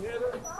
together.